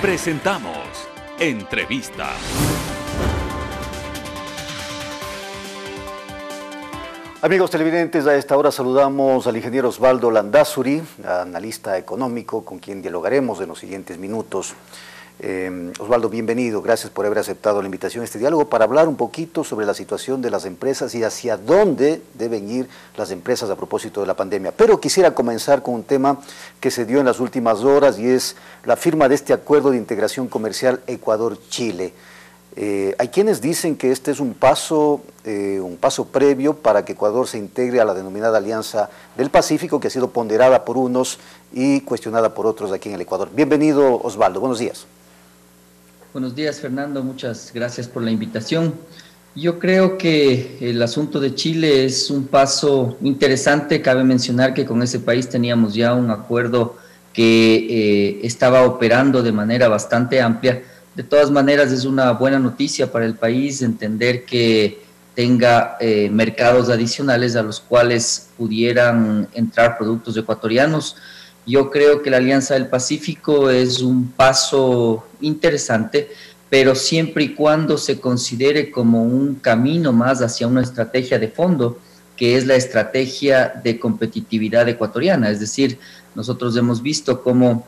Presentamos Entrevista. Amigos televidentes, a esta hora saludamos al ingeniero Osvaldo Landazuri, analista económico, con quien dialogaremos en los siguientes minutos. Eh, Osvaldo, bienvenido, gracias por haber aceptado la invitación a este diálogo para hablar un poquito sobre la situación de las empresas y hacia dónde deben ir las empresas a propósito de la pandemia. Pero quisiera comenzar con un tema que se dio en las últimas horas y es la firma de este acuerdo de integración comercial Ecuador-Chile. Eh, hay quienes dicen que este es un paso, eh, un paso previo para que Ecuador se integre a la denominada Alianza del Pacífico, que ha sido ponderada por unos y cuestionada por otros aquí en el Ecuador. Bienvenido, Osvaldo. Buenos días. Buenos días, Fernando. Muchas gracias por la invitación. Yo creo que el asunto de Chile es un paso interesante. Cabe mencionar que con ese país teníamos ya un acuerdo que eh, estaba operando de manera bastante amplia. De todas maneras, es una buena noticia para el país entender que tenga eh, mercados adicionales a los cuales pudieran entrar productos ecuatorianos. Yo creo que la Alianza del Pacífico es un paso interesante, pero siempre y cuando se considere como un camino más hacia una estrategia de fondo, que es la estrategia de competitividad ecuatoriana. Es decir, nosotros hemos visto cómo,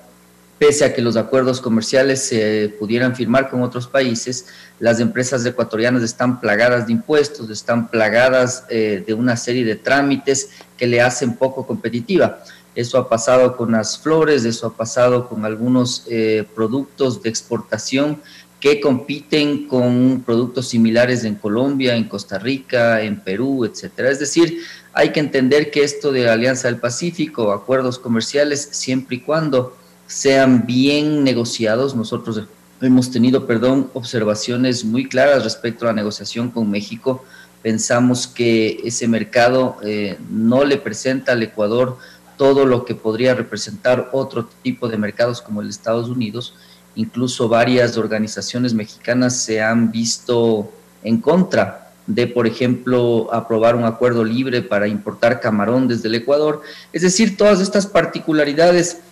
pese a que los acuerdos comerciales se pudieran firmar con otros países, las empresas ecuatorianas están plagadas de impuestos, están plagadas eh, de una serie de trámites que le hacen poco competitiva. Eso ha pasado con las flores, eso ha pasado con algunos eh, productos de exportación que compiten con productos similares en Colombia, en Costa Rica, en Perú, etcétera. Es decir, hay que entender que esto de la Alianza del Pacífico, acuerdos comerciales, siempre y cuando sean bien negociados, nosotros hemos tenido, perdón, observaciones muy claras respecto a la negociación con México. Pensamos que ese mercado eh, no le presenta al Ecuador todo lo que podría representar otro tipo de mercados como el Estados Unidos. Incluso varias organizaciones mexicanas se han visto en contra de, por ejemplo, aprobar un acuerdo libre para importar camarón desde el Ecuador. Es decir, todas estas particularidades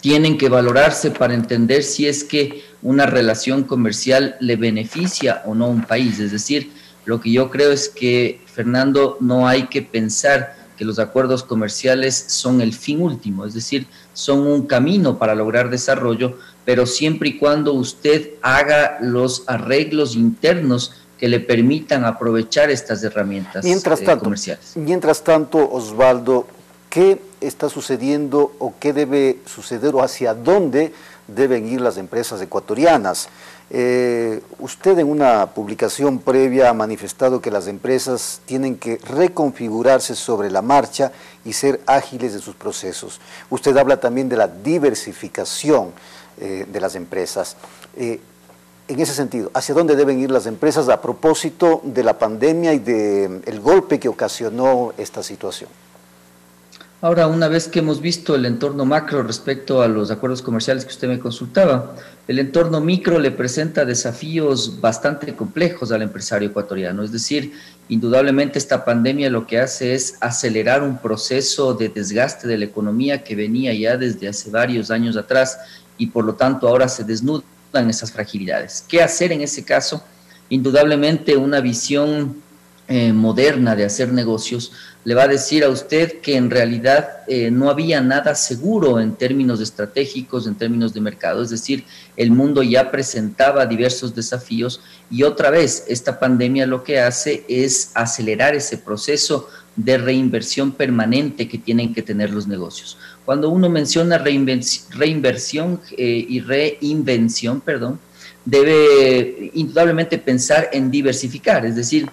tienen que valorarse para entender si es que una relación comercial le beneficia o no a un país. Es decir, lo que yo creo es que, Fernando, no hay que pensar los acuerdos comerciales son el fin último, es decir, son un camino para lograr desarrollo, pero siempre y cuando usted haga los arreglos internos que le permitan aprovechar estas herramientas mientras eh, comerciales. Mientras tanto, Osvaldo, ¿qué está sucediendo o qué debe suceder o hacia dónde deben ir las empresas ecuatorianas? Eh, usted en una publicación previa ha manifestado que las empresas tienen que reconfigurarse sobre la marcha y ser ágiles en sus procesos. Usted habla también de la diversificación eh, de las empresas. Eh, en ese sentido, ¿hacia dónde deben ir las empresas a propósito de la pandemia y del golpe que ocasionó esta situación? Ahora, una vez que hemos visto el entorno macro respecto a los acuerdos comerciales que usted me consultaba, el entorno micro le presenta desafíos bastante complejos al empresario ecuatoriano. Es decir, indudablemente esta pandemia lo que hace es acelerar un proceso de desgaste de la economía que venía ya desde hace varios años atrás y por lo tanto ahora se desnudan esas fragilidades. ¿Qué hacer en ese caso? Indudablemente una visión eh, moderna de hacer negocios le va a decir a usted que en realidad eh, no había nada seguro en términos estratégicos, en términos de mercado, es decir, el mundo ya presentaba diversos desafíos y otra vez esta pandemia lo que hace es acelerar ese proceso de reinversión permanente que tienen que tener los negocios. Cuando uno menciona reinversión eh, y reinvención, perdón, debe indudablemente pensar en diversificar, es decir,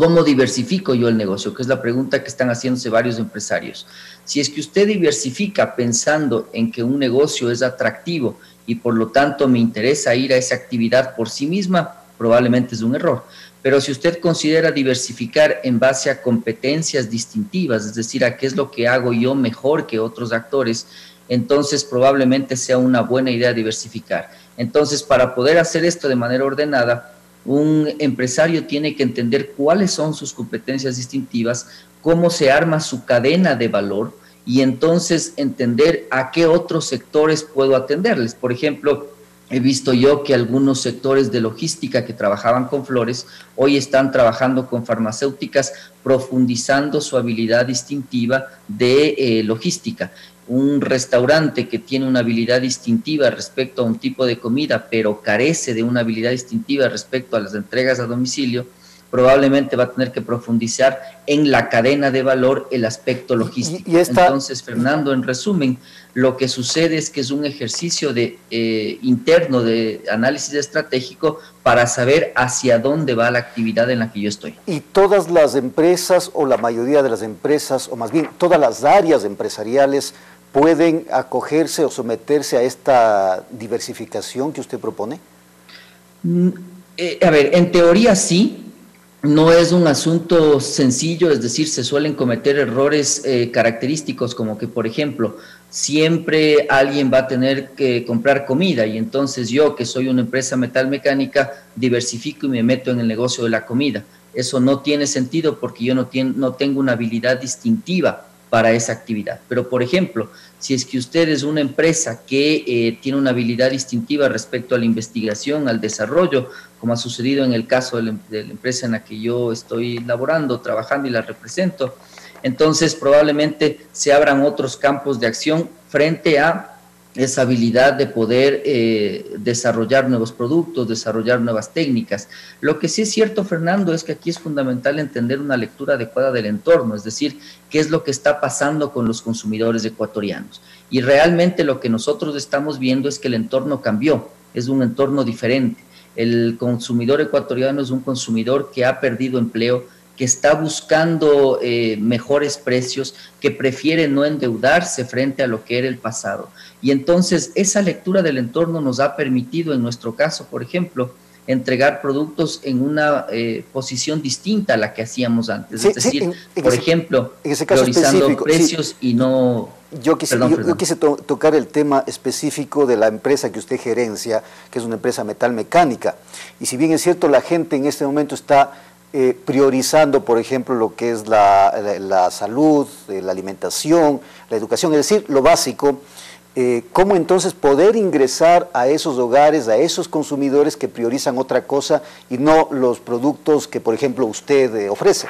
¿Cómo diversifico yo el negocio? Que es la pregunta que están haciéndose varios empresarios. Si es que usted diversifica pensando en que un negocio es atractivo y por lo tanto me interesa ir a esa actividad por sí misma, probablemente es un error. Pero si usted considera diversificar en base a competencias distintivas, es decir, a qué es lo que hago yo mejor que otros actores, entonces probablemente sea una buena idea diversificar. Entonces, para poder hacer esto de manera ordenada, un empresario tiene que entender cuáles son sus competencias distintivas, cómo se arma su cadena de valor y entonces entender a qué otros sectores puedo atenderles. Por ejemplo, he visto yo que algunos sectores de logística que trabajaban con flores hoy están trabajando con farmacéuticas profundizando su habilidad distintiva de eh, logística. Un restaurante que tiene una habilidad distintiva respecto a un tipo de comida, pero carece de una habilidad distintiva respecto a las entregas a domicilio, probablemente va a tener que profundizar en la cadena de valor el aspecto logístico. Entonces, Fernando, en resumen, lo que sucede es que es un ejercicio de, eh, interno de análisis estratégico para saber hacia dónde va la actividad en la que yo estoy. Y todas las empresas o la mayoría de las empresas, o más bien todas las áreas empresariales, pueden acogerse o someterse a esta diversificación que usted propone? Mm, eh, a ver, en teoría sí, no es un asunto sencillo, es decir, se suelen cometer errores eh, característicos como que, por ejemplo, siempre alguien va a tener que comprar comida y entonces yo, que soy una empresa metalmecánica, diversifico y me meto en el negocio de la comida. Eso no tiene sentido porque yo no, no tengo una habilidad distintiva para esa actividad. Pero, por ejemplo, si es que usted es una empresa que eh, tiene una habilidad distintiva respecto a la investigación, al desarrollo, como ha sucedido en el caso la, de la empresa en la que yo estoy laborando, trabajando y la represento, entonces probablemente se abran otros campos de acción frente a esa habilidad de poder eh, desarrollar nuevos productos, desarrollar nuevas técnicas. Lo que sí es cierto, Fernando, es que aquí es fundamental entender una lectura adecuada del entorno, es decir, qué es lo que está pasando con los consumidores ecuatorianos. Y realmente lo que nosotros estamos viendo es que el entorno cambió, es un entorno diferente. El consumidor ecuatoriano es un consumidor que ha perdido empleo, que está buscando eh, mejores precios, que prefiere no endeudarse frente a lo que era el pasado. Y entonces esa lectura del entorno nos ha permitido, en nuestro caso, por ejemplo, entregar productos en una eh, posición distinta a la que hacíamos antes. es decir, por ejemplo, priorizando precios y no... Yo quise, yo, quise tocar el tema específico de la empresa que usted gerencia, que es una empresa metalmecánica. Y si bien es cierto, la gente en este momento está eh, priorizando, por ejemplo, lo que es la, salud, eh, la alimentación, la educación, es decir, lo básico, eh, cómo entonces poder ingresar a esos hogares, a esos consumidores que priorizan otra cosa y no los productos que, por ejemplo, usted ofrece.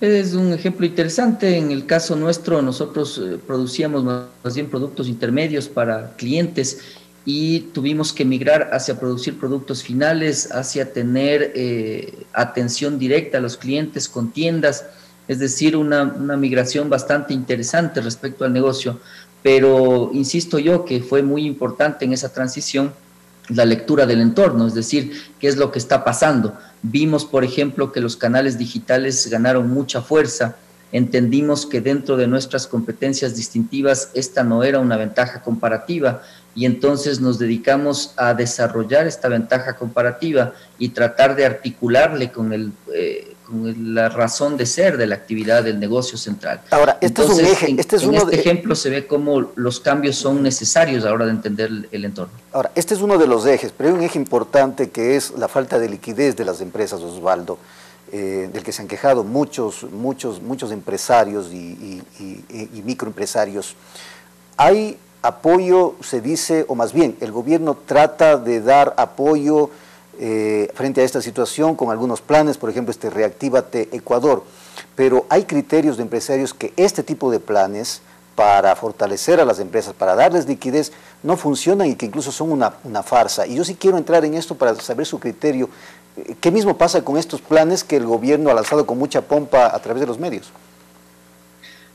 Es un ejemplo interesante. En el caso nuestro, nosotros producíamos más bien productos intermedios para clientes y tuvimos que migrar hacia producir productos finales, hacia tener eh, atención directa a los clientes con tiendas, es decir, una, una, migración bastante interesante respecto al negocio. Pero insisto yo que fue muy importante en esa transición la lectura del entorno, es decir, qué es lo que está pasando. Vimos, por ejemplo, que los canales digitales ganaron mucha fuerza, entendimos que dentro de nuestras competencias distintivas esta no era una ventaja comparativa y entonces nos dedicamos a desarrollar esta ventaja comparativa y tratar de articularle con, el, eh, con la razón de ser de la actividad del negocio central. Ahora, este es un eje. Este, es en este ejemplo se ve cómo los cambios son necesarios a la hora de entender el, entorno. Ahora, este es uno de los ejes, pero hay un eje importante que es la falta de liquidez de las empresas, Osvaldo. Eh, del que se han quejado muchos, muchos, muchos empresarios y, microempresarios. Hay apoyo, se dice, o más bien, el gobierno trata de dar apoyo eh, frente a esta situación con algunos planes, por ejemplo, este Reactívate Ecuador. Pero hay criterios de empresarios que este tipo de planes para fortalecer a las empresas, para darles liquidez, no funcionan y que incluso son una, una farsa. Y yo sí quiero entrar en esto para saber su criterio. ¿Qué mismo pasa con estos planes que el gobierno ha lanzado con mucha pompa a través de los medios?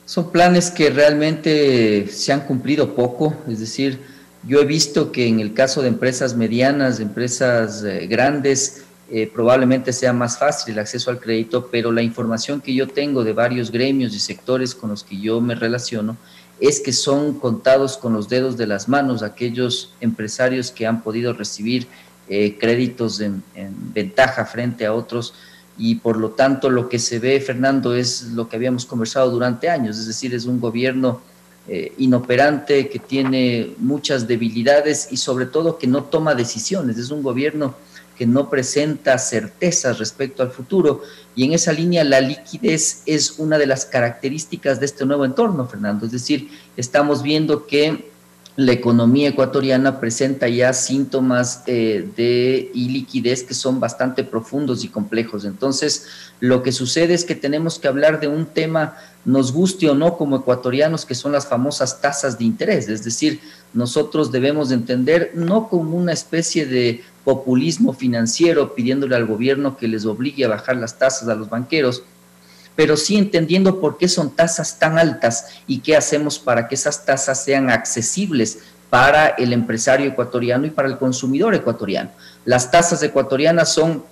Son planes que realmente se han cumplido poco, es decir, yo he visto que en el caso de empresas medianas, de empresas eh, grandes, eh, probablemente sea más fácil el acceso al crédito, pero la información que yo tengo de varios gremios y sectores con los que yo me relaciono es que son contados con los dedos de las manos aquellos empresarios que han podido recibir eh, créditos en, en, ventaja frente a otros. Y por lo tanto lo que se ve, Fernando, es lo que habíamos conversado durante años, es decir, es un gobierno eh, inoperante que tiene muchas debilidades y sobre todo que no toma decisiones, es un gobierno que no presenta certezas respecto al futuro. Y en esa línea la liquidez es una de las características de este nuevo entorno, Fernando, es decir, estamos viendo que la economía ecuatoriana presenta ya síntomas eh, de iliquidez que son bastante profundos y complejos. Entonces, lo que sucede es que tenemos que hablar de un tema, nos guste o no como ecuatorianos, que son las famosas tasas de interés. Es decir, nosotros debemos entender no como una especie de populismo financiero pidiéndole al gobierno que les obligue a bajar las tasas a los banqueros, pero sí entendiendo por qué son tasas tan altas y qué hacemos para que esas tasas sean accesibles para el empresario ecuatoriano y para el consumidor ecuatoriano. Las tasas ecuatorianas son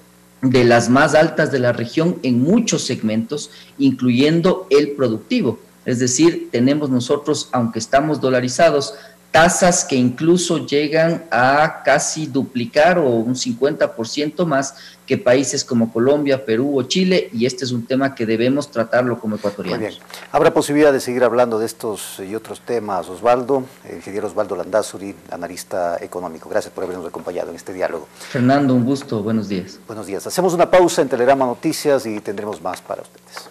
de las más altas de la región en muchos segmentos, incluyendo el productivo. Es decir, tenemos nosotros, aunque estamos dolarizados, tasas que incluso llegan a casi duplicar o un 50% más que países como Colombia, Perú o Chile, y este es un tema que debemos tratarlo como ecuatorianos. Muy bien. Habrá posibilidad de seguir hablando de estos y otros temas, Osvaldo, el ingeniero Osvaldo Landazuri, analista económico. Gracias por habernos acompañado en este diálogo. Fernando, un gusto, buenos días. Buenos días. Hacemos una pausa en Telegrama Noticias y tendremos más para ustedes.